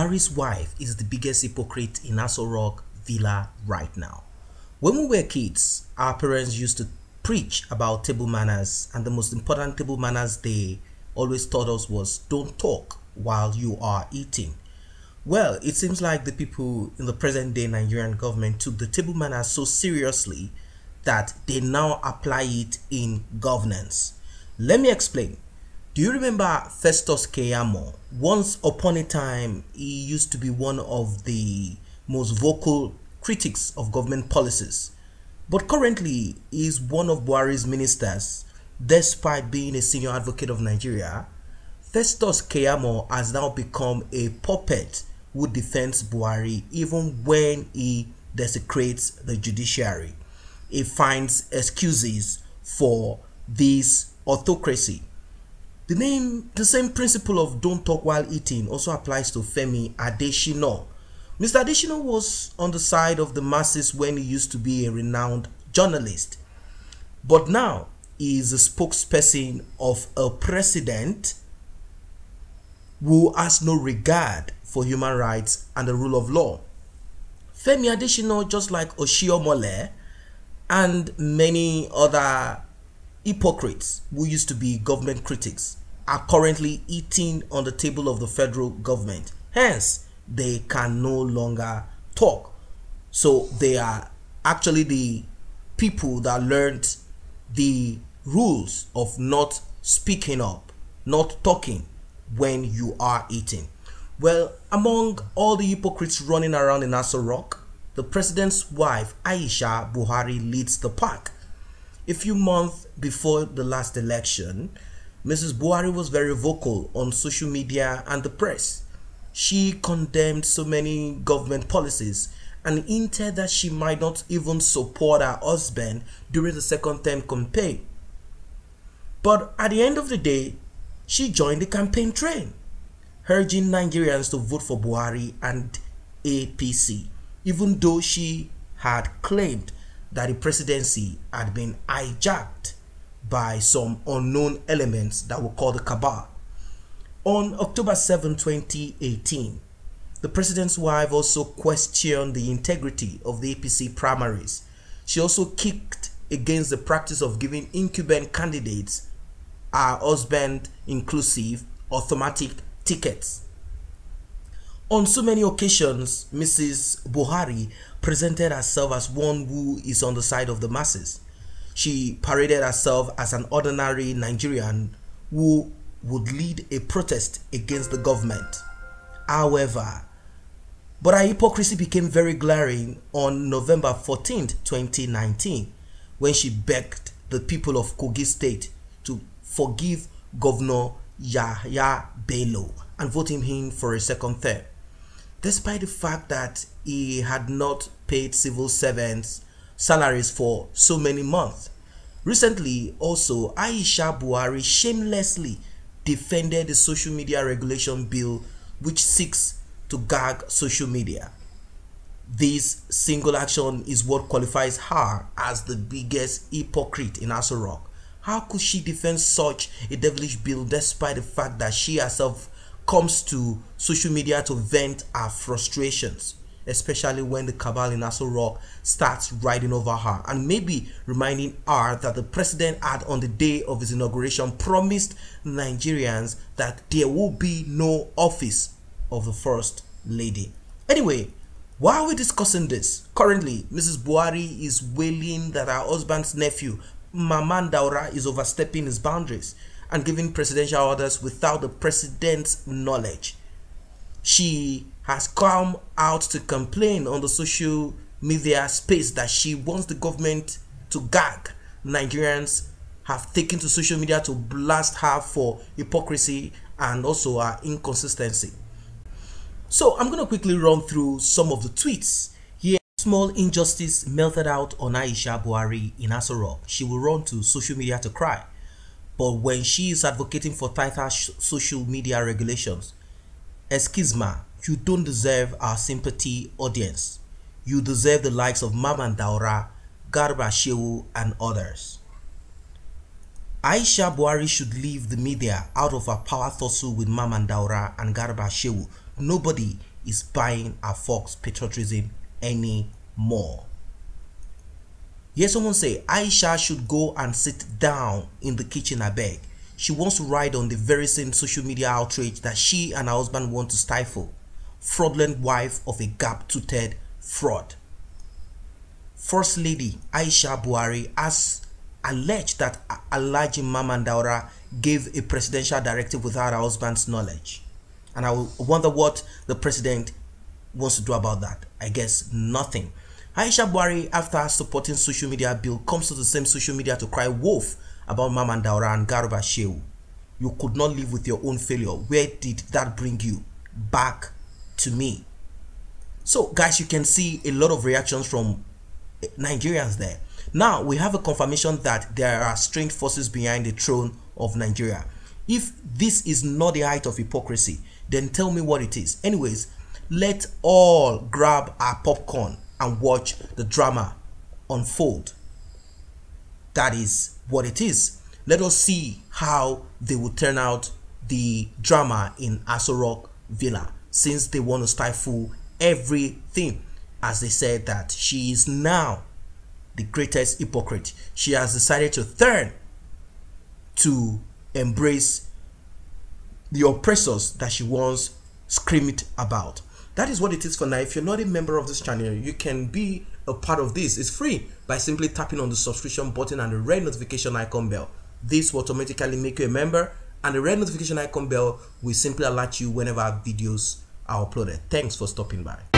Buhari's wife is the biggest hypocrite in Aso Rock Villa right now. When we were kids, our parents used to preach about table manners and the most important table manners they always taught us was don't talk while you are eating. Well, it seems like the people in the present day Nigerian government took the table manners so seriously that they now apply it in governance. Let me explain. Do you remember Festus Keyamo? Once upon a time, he used to be one of the most vocal critics of government policies. But currently, he is one of Buhari's ministers. Despite being a senior advocate of Nigeria, Festus Keyamo has now become a puppet who defends Buhari even when he desecrates the judiciary. He finds excuses for this autocracy the name, the same principle of don't talk while eating also applies to Femi Adesina. Mr. Adesina was on the side of the masses when he used to be a renowned journalist. But now he is a spokesperson of a president who has no regard for human rights and the rule of law. Femi Adesina, just like Oshiomhole and many other hypocrites who used to be government critics, are currently eating on the table of the federal government. Hence, they can no longer talk. So they are actually the people that learned the rules of not speaking up, not talking when you are eating. Well, among all the hypocrites running around in Aso Rock, the president's wife, Aisha Buhari, leads the pack. A few months before the last election, Mrs. Buhari was very vocal on social media and the press. She condemned so many government policies and hinted that she might not even support her husband during the second term campaign. But at the end of the day, she joined the campaign train, urging Nigerians to vote for Buhari and APC, even though she had claimed that the presidency had been hijacked by some unknown elements that were called the cabal. On October 7, 2018, the president's wife also questioned the integrity of the APC primaries. She also kicked against the practice of giving incumbent candidates, her husband inclusive, automatic tickets. On so many occasions, Mrs. Buhari presented herself as one who is on the side of the masses she paraded herself as an ordinary Nigerian who would lead a protest against the government. However, but her hypocrisy became very glaring on November 14, 2019, when she begged the people of Kogi State to forgive Governor Yahaya Bello and vote him in for a second term. Despite the fact that he had not paid civil servants salaries for so many months. Recently, also, Aisha Buhari shamelessly defended the social media regulation bill which seeks to gag social media. This single action is what qualifies her as the biggest hypocrite in Aso Rock. How could she defend such a devilish bill despite the fact that she herself comes to social media to vent her frustrations? Especially when the cabal in Aso Rock starts riding over her and maybe reminding her that the president had on the day of his inauguration promised Nigerians that there will be no office of the first lady. Anyway, while we're discussing this, currently Mrs. Buhari is wailing that her husband's nephew, Mamman Daura, is overstepping his boundaries and giving presidential orders without the president's knowledge. She has come out to complain on the social media space that she wants the government to gag. Nigerians have taken to social media to blast her for hypocrisy and also her inconsistency. So I'm going to quickly run through some of the tweets. Here, small injustice melted out on Aisha Buhari in Aso She will run to social media to cry. But when she is advocating for tighter social media regulations, Eskisma you don't deserve our sympathy audience. You deserve the likes of Mamman Daura, Garba Shehu, and others. Aisha Buhari should leave the media out of her power tussle with Mamman Daura and Garba Shehu. Nobody is buying a Fox patriotism anymore. Yes, someone say Aisha should go and sit down in the kitchen, I beg. She wants to ride on the very same social media outrage that she and her husband want to stifle. Fraudulent wife of a gap-toothed fraud. First Lady Aisha Buhari has alleged that Alhaji Mamman Daura gave a presidential directive without her husband's knowledge. And I wonder what the president wants to do about that. I guess nothing. Aisha Buhari, after supporting social media bill, comes to the same social media to cry wolf about Mamman Daura and Garuba Shehu. You could not live with your own failure. Where did that bring you? Back to me. So, guys, you can see a lot of reactions from eh, Nigerians there. Now, we have a confirmation that there are strange forces behind the throne of Nigeria. If this is not the height of hypocrisy, then tell me what it is. Anyways, let all grab our popcorn and watch the drama unfold. That is what it is. Let us see how they will turn out the drama in Aso Villa since they want to stifle everything as they said that she is now the greatest hypocrite. She has decided to turn to embrace the oppressors that she once screamed about. That is what it is for now. If you're not a member of this channel, you can be a part of this. is free by simply tapping on the subscription button and the red notification icon bell. This will automatically make you a member and the red notification icon bell will simply alert you whenever videos are uploaded. Thanks for stopping by.